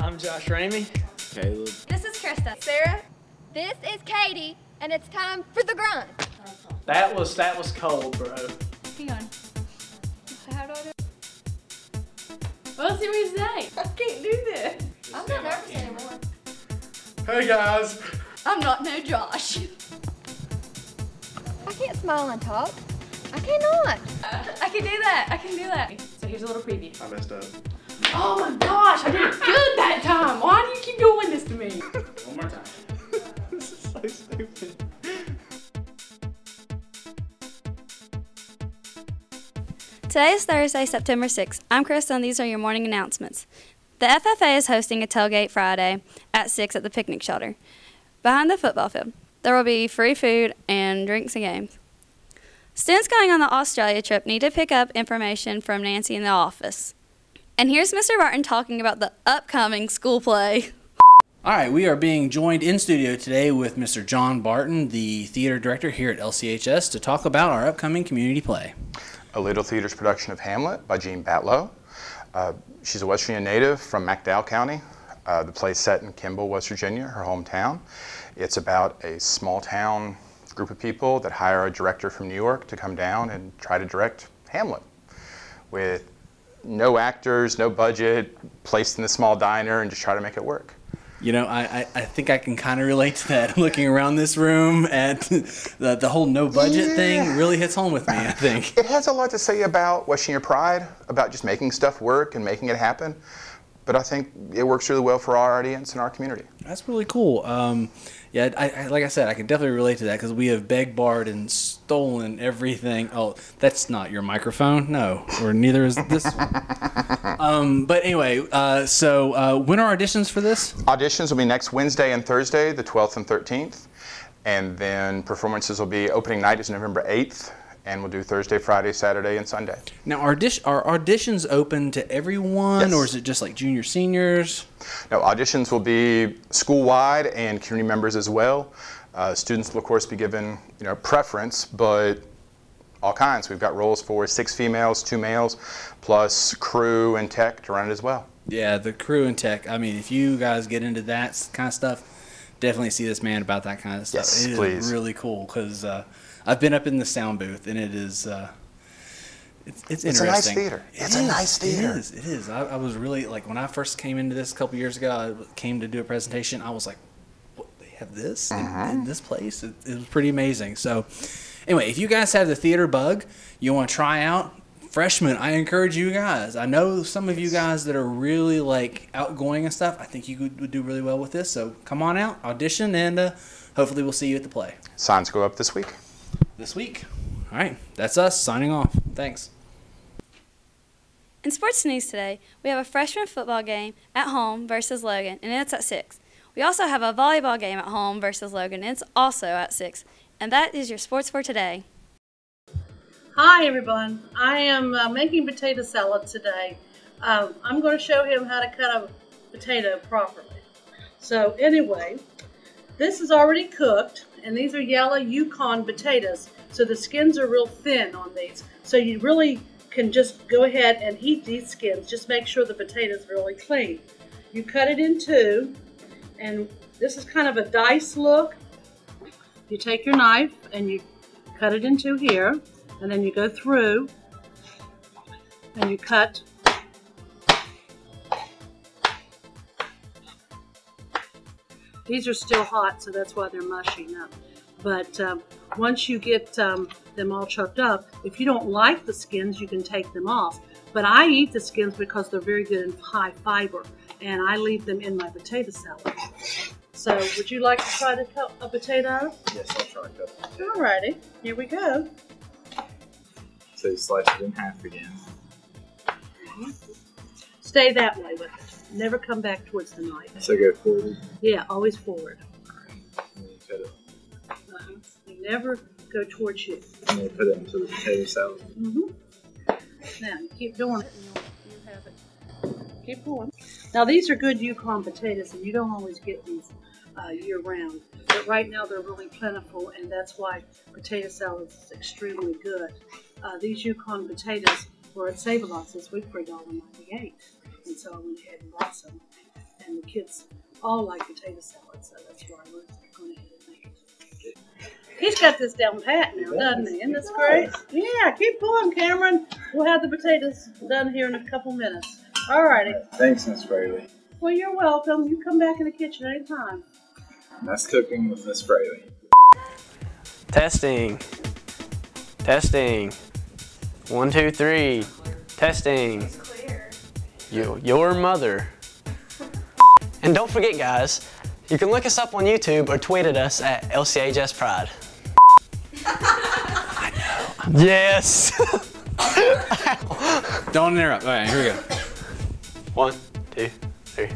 I'm Josh Ramey. Caleb. This is Krista. Sarah. This is Katie, and it's time for the grunt. That was that was cold, bro. Hang on. How do I do? Well, let's see what you say. I can't do this. I'm not nervous anymore. Hey guys. I'm not no Josh. I can't smile and talk. I cannot. I can do that. I can do that. So here's a little preview. I messed up. Oh my gosh, I did good that time. Why do you keep doing this to me? One more time. this is so stupid. Today is Thursday, September 6th. I'm Krista, and these are your morning announcements. The FFA is hosting a tailgate Friday at 6 at the picnic shelter behind the football field. There will be free food and drinks and games. Students going on the Australia trip need to pick up information from Nancy in the office. And here's Mr. Barton talking about the upcoming school play. All right, we are being joined in studio today with Mr. John Barton, the theater director here at LCHS, to talk about our upcoming community play. A Little Theater's production of Hamlet by Jean Battlo. Uh, she's a West Virginia native from McDowell County. Uh, the play's set in Kimball, West Virginia, her hometown. It's about a small town group of people that hire a director from New York to come down and try to direct Hamlet with no actors, no budget, placed in the small diner and just try to make it work. You know, I, I, I think I can kind of relate to that. Looking around this room at the, the whole no budget thing really hits home with me, I think. It has a lot to say about Washing Your pride, about just making stuff work and making it happen. But I think it works really well for our audience and our community. That's really cool. Um, yeah, I, I, like I said, I can definitely relate to that because we have begged, barred, and stolen everything. Oh, that's not your microphone. No, or neither is this one. Um, but anyway, uh, so uh, when are auditions for this? Auditions will be next Wednesday and Thursday, the 12th and 13th. And then performances will be opening night is November 8th. And we'll do Thursday, Friday, Saturday, and Sunday. Now, are, are auditions open to everyone, Yes. or is it just like junior, seniors? No, auditions will be school-wide and community members as well. Uh, students will, of course, be given you know preference, but all kinds. We've got roles for six females, two males, plus crew and tech to run it as well. Yeah, the crew and tech. I mean, if you guys get into that kind of stuff, definitely see this man about that kind of stuff. Yes, it is please. really cool because uh, I've been up in the sound booth and it is. Uh, it's, it's It's a nice interesting. theater. It It's a nice theater. It is. It is. I, I was really like when I first came into this a couple years ago. I came to do a presentation. I was like, "What? They have this in, Mm-hmm. in this place?" It, it was pretty amazing. So, anyway, if you guys have the theater bug, you want to try out freshmen, I encourage you guys. I know some of you guys that are really like outgoing and stuff. I think you would, would do really well with this. So come on out, audition, and uh, hopefully we'll see you at the play Signs go up this week. this week. All right, that's us signing off. Thanks. In sports news today, we have a freshman football game at home versus Logan, and it's at 6. We also have a volleyball game at home versus Logan, and it's also at 6. And that is your sports for today. Hi everyone, I am uh, making potato salad today. Um, I'm going to show him how to cut a potato properly. So anyway, this is already cooked and these are yellow Yukon potatoes. So the skins are real thin on these. So you really can just go ahead and eat these skins. Just make sure the potatoes really clean. You cut it in two and this is kind of a dice look. You take your knife and you cut it in two here and then you go through and you cut. These are still hot so that's why they're mushing up. But um, once you get um, them all chopped up if you don't like the skins you can take them off. But i eat the skins because they're very good and high fiber and i leave them in my potato salad. So would you like to try to cut a potato? Yes, I'll try that. alrighty here we go So you slice it in half again. Stay that way with it. Never come back towards the knife. So go forward. Yeah, always forward. And then you cut it. Uh-huh. You never go towards you. And then you put it into the potato salad. Mm-hmm. Now you keep doing it. and you'll- you have it. Keep going. Now these are good Yukon potatoes, and you don't always get these uh, year round. But right now they're really plentiful, and that's why potato salad is extremely good. Uh, these Yukon potatoes were at Save-A-Lots this week for $1.98, and so I went ahead and bought some. And the kids all like potato salad, so that's why we're going ahead and make it. He's got this down pat now, doesn't he? Isn't this great? Yeah, keep going, Cameron. We'll have the potatoes done here in a couple minutes. All righty. Thanks, Miss Fraley. Well, you're welcome. You come back in the kitchen anytime. That's cooking with Miss Fraley. Testing. Testing. One, two, three. Testing. You, your mother. And don't forget, guys, you can look us up on YouTube or tweet at us at LCHS Pride. Yes. Don't interrupt. All right, here we go. One, two, three.